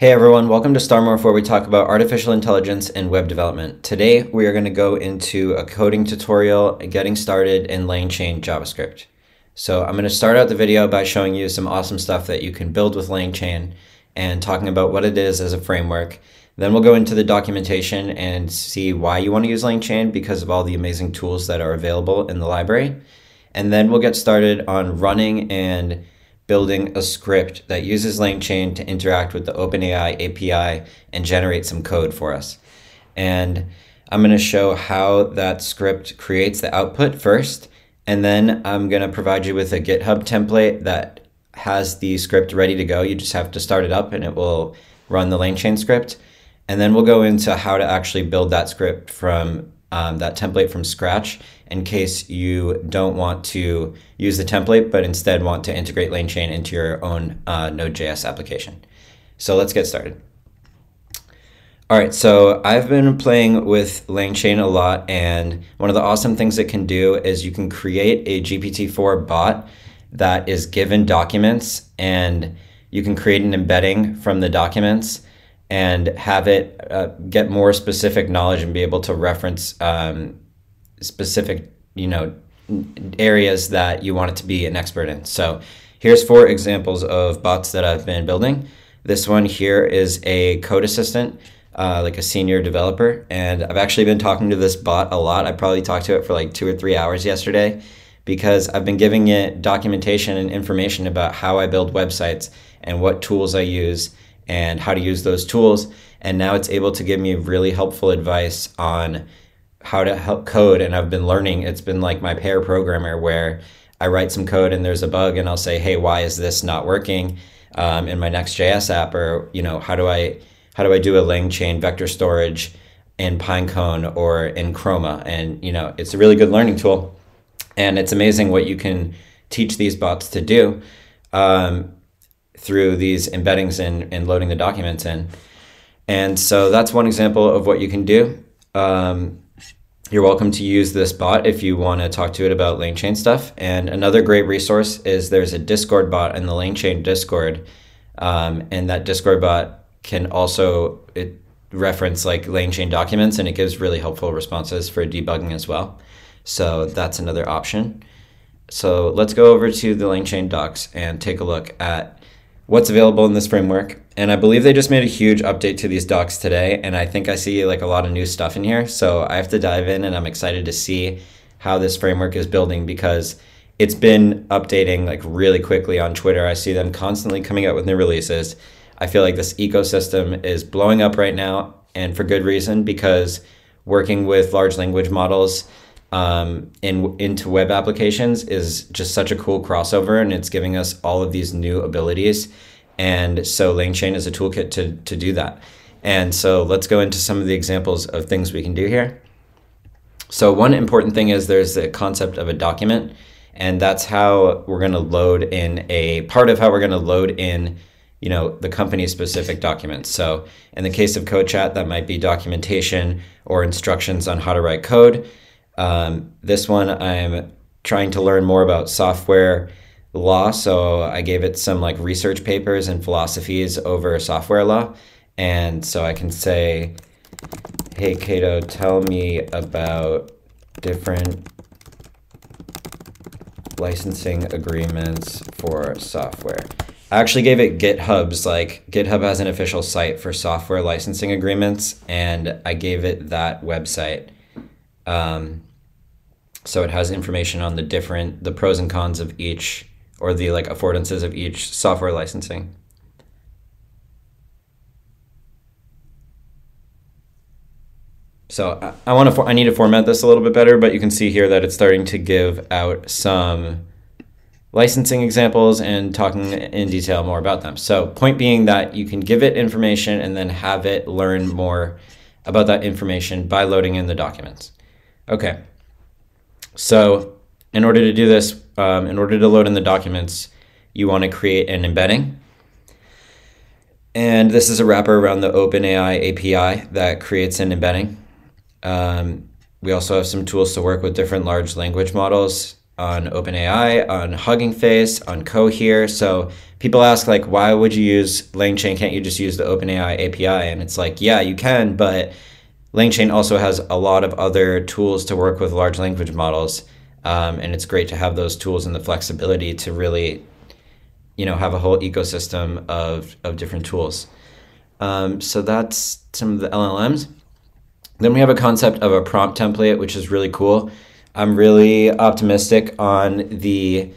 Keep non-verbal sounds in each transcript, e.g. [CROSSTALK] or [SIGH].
Hey everyone, welcome to StarMorph where we talk about artificial intelligence and web development. Today we are going to go into a coding tutorial getting started in LangChain JavaScript. So I'm going to start out the video by showing you some awesome stuff that you can build with LangChain and talking about what it is as a framework. Then we'll go into the documentation and see why you want to use LangChain because of all the amazing tools that are available in the library. And then we'll get started on running and building a script that uses LangChain to interact with the OpenAI API and generate some code for us. And I'm going to show how that script creates the output first, and then I'm going to provide you with a GitHub template that has the script ready to go. You just have to start it up and it will run the LangChain script. And then we'll go into how to actually build that script from um, that template from scratch in case you don't want to use the template, but instead want to integrate LangChain into your own uh, Node.js application. So let's get started. All right, so I've been playing with LangChain a lot, and one of the awesome things it can do is you can create a GPT-4 bot that is given documents, and you can create an embedding from the documents and have it uh, get more specific knowledge and be able to reference um, specific, you know, areas that you want it to be an expert in. So here's four examples of bots that I've been building. This one here is a code assistant, uh, like a senior developer. And I've actually been talking to this bot a lot. I probably talked to it for like two or three hours yesterday because I've been giving it documentation and information about how I build websites and what tools I use and how to use those tools. And now it's able to give me really helpful advice on how to help code. And I've been learning, it's been like my pair programmer where I write some code and there's a bug and I'll say, hey, why is this not working um, in my Next.js app? Or, you know, how do I, how do I do a LangChain vector storage in Pinecone or in Chroma? And, you know, it's a really good learning tool. And it's amazing what you can teach these bots to do. Um, through these embeddings and, and loading the documents in. And so that's one example of what you can do. Um, you're welcome to use this bot if you want to talk to it about LangChain stuff. And another great resource is there's a Discord bot in the LangChain Discord. Um, and that Discord bot can also it reference like LangChain documents and it gives really helpful responses for debugging as well. So that's another option. So let's go over to the LangChain docs and take a look at what's available in this framework. And I believe they just made a huge update to these docs today. And I think I see like a lot of new stuff in here. So I have to dive in and I'm excited to see how this framework is building because it's been updating like really quickly on Twitter. I see them constantly coming out with new releases. I feel like this ecosystem is blowing up right now and for good reason because working with large language models um, in into web applications is just such a cool crossover, and it's giving us all of these new abilities. And so LangChain is a toolkit to to do that. And so let's go into some of the examples of things we can do here. So one important thing is there's the concept of a document, and that's how we're going to load in a part of how we're going to load in you know the company specific documents so in the case of CodeChat that might be documentation or instructions on how to write code um, this one, I'm trying to learn more about software law. So I gave it some like research papers and philosophies over software law. And so I can say, hey, Cato, tell me about different licensing agreements for software. I actually gave it GitHub's like GitHub has an official site for software licensing agreements, and I gave it that website. Um, so it has information on the different the pros and cons of each or the like affordances of each software licensing. So I, I want to I need to format this a little bit better, but you can see here that it's starting to give out some licensing examples and talking in detail more about them. So point being that you can give it information and then have it learn more about that information by loading in the documents. Okay. So in order to do this, um, in order to load in the documents, you want to create an embedding. And this is a wrapper around the OpenAI API that creates an embedding. Um, we also have some tools to work with different large language models on OpenAI, on Hugging Face, on Cohere. So people ask like, why would you use LangChain? Can't you just use the OpenAI API? And it's like, yeah, you can, but LangChain also has a lot of other tools to work with large language models. Um, and it's great to have those tools and the flexibility to really, you know, have a whole ecosystem of, of different tools. Um, so that's some of the LLMs. Then we have a concept of a prompt template, which is really cool. I'm really optimistic on the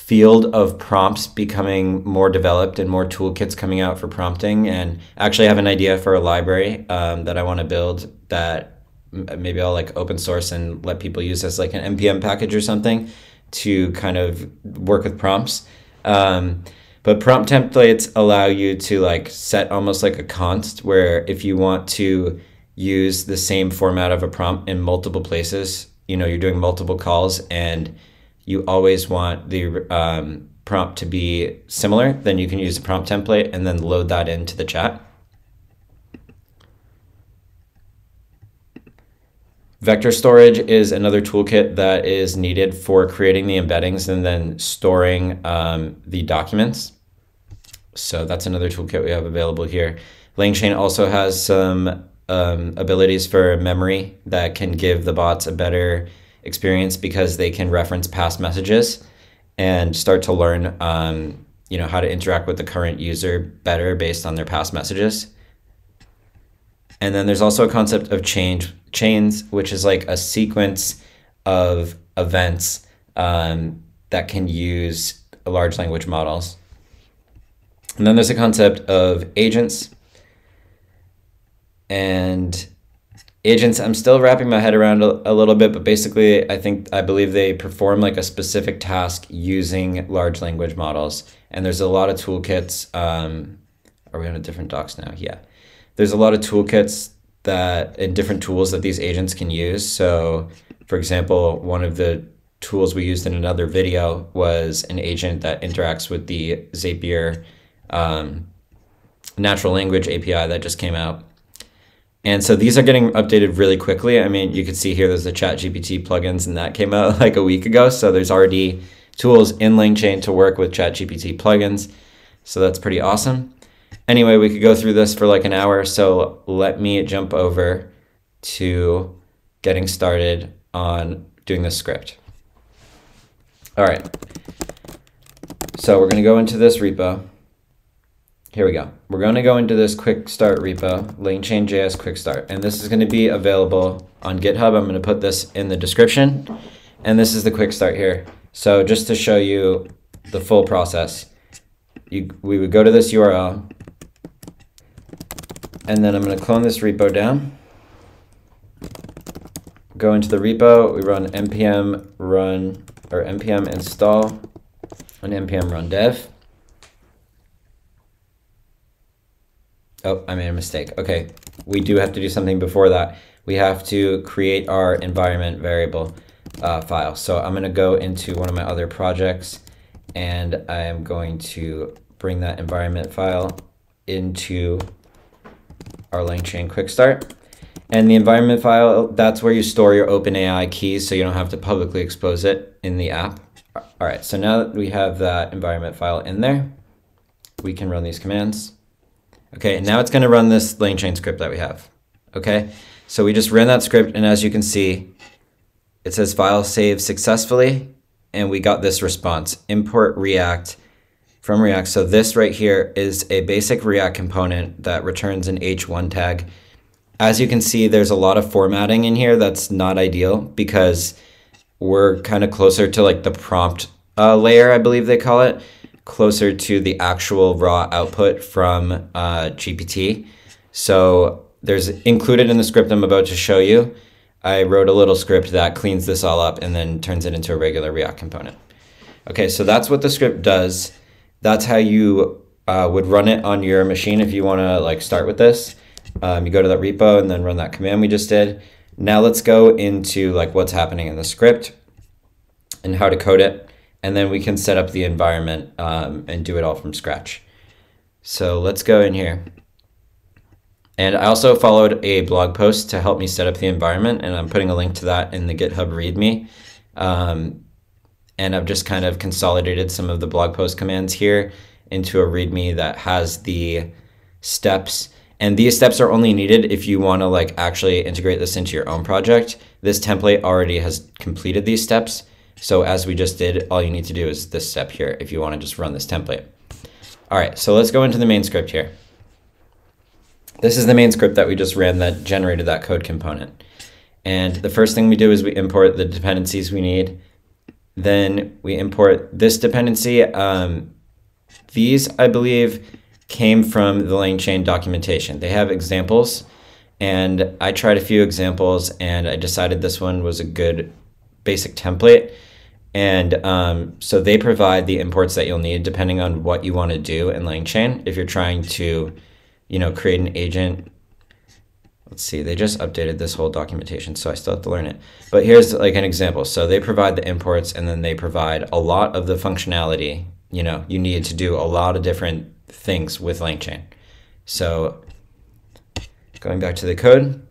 field of prompts becoming more developed and more toolkits coming out for prompting. And actually, I have an idea for a library um, that I want to build that maybe I'll like open source and let people use as like an npm package or something to kind of work with prompts. Um, but prompt templates allow you to like set almost like a const where if you want to use the same format of a prompt in multiple places, you know, you're doing multiple calls and you always want the um, prompt to be similar, then you can use the prompt template and then load that into the chat. Vector storage is another toolkit that is needed for creating the embeddings and then storing um, the documents. So that's another toolkit we have available here. LangChain also has some um, abilities for memory that can give the bots a better experience because they can reference past messages and start to learn um, you know how to interact with the current user better based on their past messages. And then there's also a concept of change chains which is like a sequence of events um, that can use large language models. And then there's a concept of agents. And agents i'm still wrapping my head around a, a, little bit but basically i think i believe they perform like a specific task using large language models. And there's a lot of toolkits um, are we on a different docs now? Yeah. There's a lot of toolkits that and different tools that these agents can use. So for example one of the tools we used in another video was an agent that interacts with the zapier um, natural language api that just came out and so these are getting updated really quickly. I mean, you can see here there's the ChatGPT plugins, and that came out [LAUGHS] like a week ago. So there's already tools in LangChain to work with ChatGPT plugins. So that's pretty awesome. Anyway, we could go through this for like an hour. So let me jump over to getting started on doing the script. All right. So we're going to go into this repo. Here we go. We're going to go into this quick start repo, LangChain.js quick start, and this is going to be available on GitHub. I'm going to put this in the description, and this is the quick start here. So just to show you the full process, you, we would go to this URL, and then I'm going to clone this repo down. Go into the repo, we run npm run, or npm install, and npm run dev. Oh, I made a mistake. Okay, we do have to do something before that. We have to create our environment variable uh, file. So I'm going to go into one of my other projects and I am going to bring that environment file into our LangChain Quick Start. And the environment file, that's where you store your OpenAI keys so you don't have to publicly expose it in the app. All right, so now that we have that environment file in there, we can run these commands. Okay, now it's going to run this LangChain script that we have. Okay, so we just ran that script, and as you can see, it says file saved successfully, and we got this response, import React from React. So this right here is a basic React component that returns an H1 tag. As you can see, there's a lot of formatting in here that's not ideal because we're kind of closer to like the prompt uh, layer, I believe they call it closer to the actual raw output from uh, GPT. So there's included in the script I'm about to show you, I wrote a little script that cleans this all up and then turns it into a regular React component. Okay, so that's what the script does. That's how you uh, would run it on your machine if you want to like start with this. Um, you go to that repo and then run that command we just did. Now let's go into like what's happening in the script and how to code it and then we can set up the environment um, and do it all from scratch. So let's go in here. And I also followed a blog post to help me set up the environment, and I'm putting a link to that in the GitHub README. Um, and I've just kind of consolidated some of the blog post commands here into a README that has the steps. And these steps are only needed if you want to like actually integrate this into your own project. This template already has completed these steps. So as we just did, all you need to do is this step here if you want to just run this template. All right, so let's go into the main script here. This is the main script that we just ran that generated that code component. And the first thing we do is we import the dependencies we need. Then we import this dependency. Um, these, I believe, came from the LangChain documentation. They have examples, and I tried a few examples, and I decided this one was a good basic template. And um, so they provide the imports that you'll need depending on what you want to do in LangChain. If you're trying to, you know, create an agent let's see, they just updated this whole documentation, so I still have to learn it. But here's like an example. So they provide the imports and then they provide a lot of the functionality, you know, you need to do a lot of different things with LangChain. So going back to the code,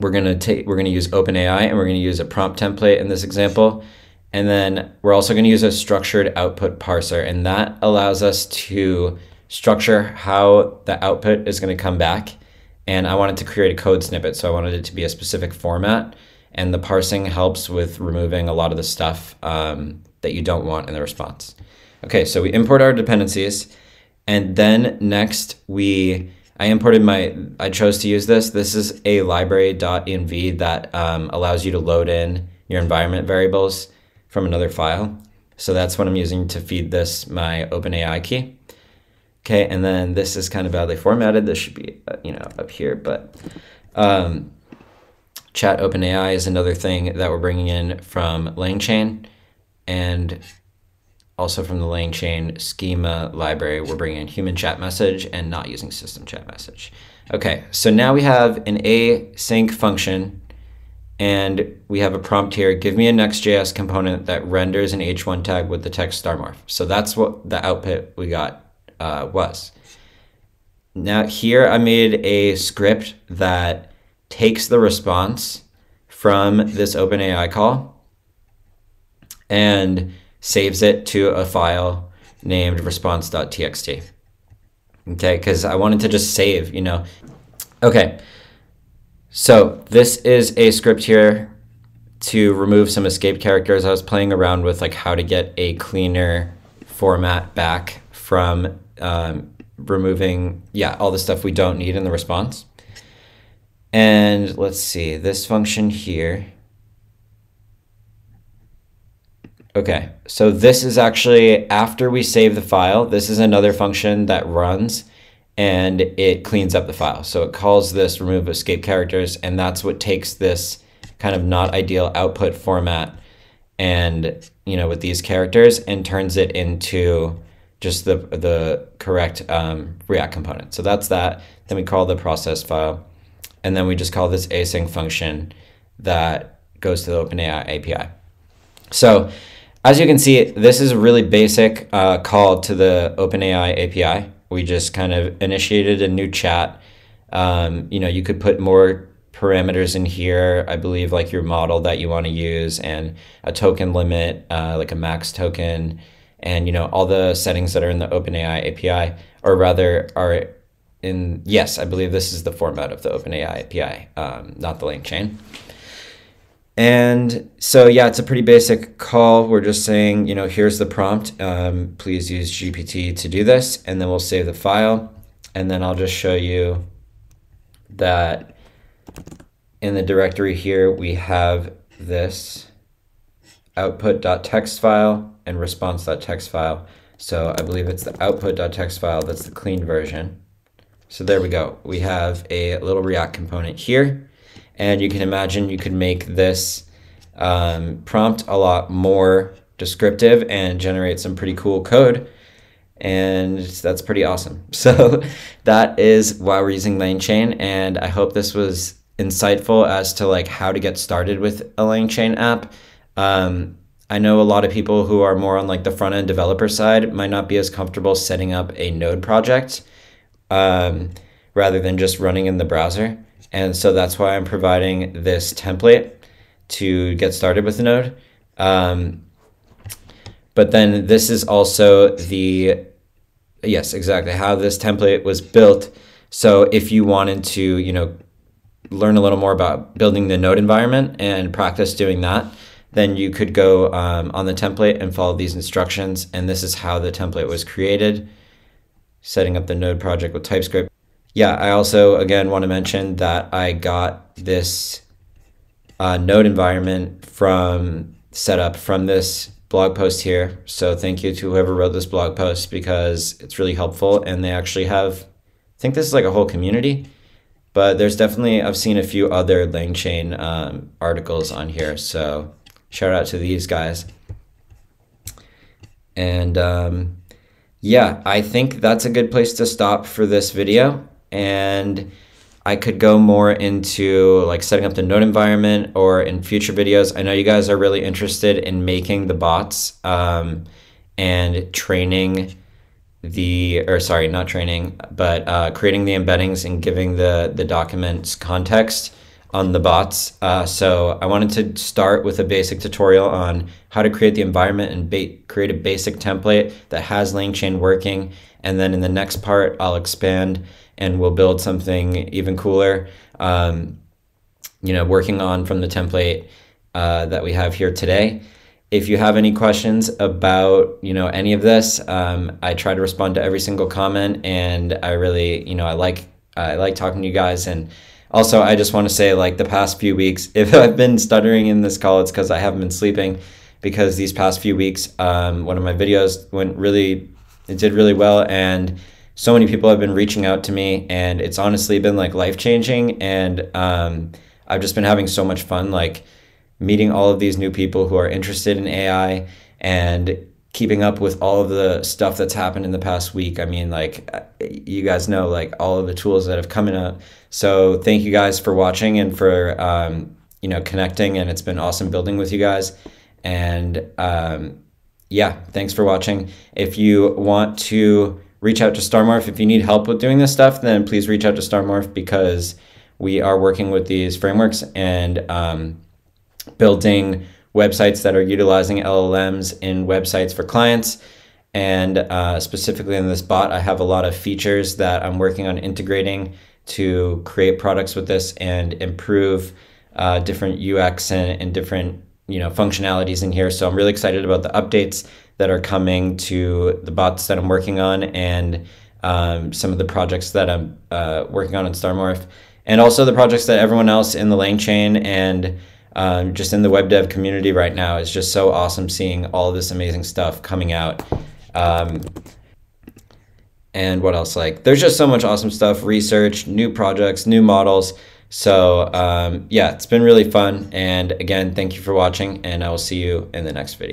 we're gonna take we're gonna use OpenAI and we're gonna use a prompt template in this example. And then we're also gonna use a structured output parser, and that allows us to structure how the output is gonna come back and I wanted to create a code snippet. So I wanted it to be a specific format. And the parsing helps with removing a lot of the stuff um, that you don't want in the response. Okay, so we import our dependencies. And then next we, I imported my, I chose to use this. This is a library.env that um, allows you to load in your environment variables from another file. So that's what I'm using to feed this my OpenAI key. Okay, and then this is kind of badly formatted. This should be, uh, you know, up here, but um, chat OpenAI is another thing that we're bringing in from LangChain and also from the LangChain schema library, we're bringing in human chat message and not using system chat message. Okay, so now we have an async function and we have a prompt here, give me a Next.js component that renders an h1 tag with the text StarMorph. So that's what the output we got uh, was. Now here I made a script that takes the response from this OpenAI call and saves it to a file named response.txt. Okay, because I wanted to just save, you know. Okay, so this is a script here to remove some escape characters. I was playing around with like how to get a cleaner format back from um, removing, yeah, all the stuff we don't need in the response. And let's see, this function here. Okay, so this is actually after we save the file, this is another function that runs and it cleans up the file. So it calls this remove escape characters and that's what takes this kind of not ideal output format and, you know, with these characters and turns it into just the, the correct um, React component. So that's that. Then we call the process file. And then we just call this async function that goes to the OpenAI API. So as you can see, this is a really basic uh, call to the OpenAI API. We just kind of initiated a new chat. Um, you know, you could put more parameters in here. I believe like your model that you want to use and a token limit, uh, like a max token, and you know all the settings that are in the OpenAI API, or rather are in yes, I believe this is the format of the OpenAI API, um, not the link LangChain. And so yeah, it's a pretty basic call. We're just saying, you know, here's the prompt. Um, please use GPT to do this, and then we'll save the file. And then I'll just show you that in the directory here, we have this output.txt file and response.txt file. So I believe it's the output.txt file that's the clean version. So there we go. We have a little React component here. And you can imagine you could make this um, prompt a lot more descriptive and generate some pretty cool code. And that's pretty awesome. [LAUGHS] So that is why we're using LangChain. And I hope this was insightful as to like how to get started with a LangChain app. Um, I know a lot of people who are more on like the front end developer side might not be as comfortable setting up a node project um, rather than just running in the browser. And so that's why I'm providing this template to get started with node. Um, But then this is also the, yes, exactly how this template was built. So if you wanted to, you know, learn a little more about building the node environment and practice doing that, then you could go um, on the template and follow these instructions. And this is how the template was created, setting up the node project with TypeScript. Yeah, I also, again, want to mention that I got this uh, node environment from set up from this blog post here. So thank you to whoever wrote this blog post because it's really helpful. And they actually have, I think this is like a whole community but there's definitely, I've seen a few other LangChain um, articles on here. So shout out to these guys. And um, yeah, I think that's a good place to stop for this video. And I could go more into like setting up the node environment or in future videos. I know you guys are really interested in making the bots um, and training the or sorry not training but uh, creating the embeddings and giving the the documents context on the bots uh, so i wanted to start with a basic tutorial on how to create the environment and create a basic template that has langchain working and then in the next part i'll expand and we'll build something even cooler. Um, you know working on from the template uh, that we have here today. If you have any questions about you know any of this um, i try to respond to every single comment and i really you know i like i like talking to you guys. And also i just want to say like the past few weeks [LAUGHS] if i've been stuttering in this call it's because i haven't been sleeping because these past few weeks um, one of my videos went really it did really well and so many people have been reaching out to me and it's honestly been like life changing and um, i've just been having so much fun like meeting all of these new people who are interested in AI and keeping up with all of the stuff that's happened in the past week. I mean, like you guys know, like all of the tools that have come out. So thank you guys for watching and for um, you know connecting. And it's been awesome building with you guys. And um, yeah, thanks for watching. If you want to reach out to Starmorph, if you need help with doing this stuff, then please reach out to Starmorph because we are working with these frameworks and um, building websites that are utilizing LLMs in websites for clients. And uh, specifically in this bot, I have a lot of features that I'm working on integrating to create products with this and improve uh, different UX and, and different you know functionalities in here. So I'm really excited about the updates that are coming to the bots that I'm working on and um, some of the projects that I'm uh, working on in StarMorph, and also the projects that everyone else in the LangChain and um, just in the web dev community right now. It's just so awesome seeing all this amazing stuff coming out. Um, and what else? Like, there's just so much awesome stuff, research, new projects, new models. So, um, yeah, it's been really fun. And again, thank you for watching, and I will see you in the next video.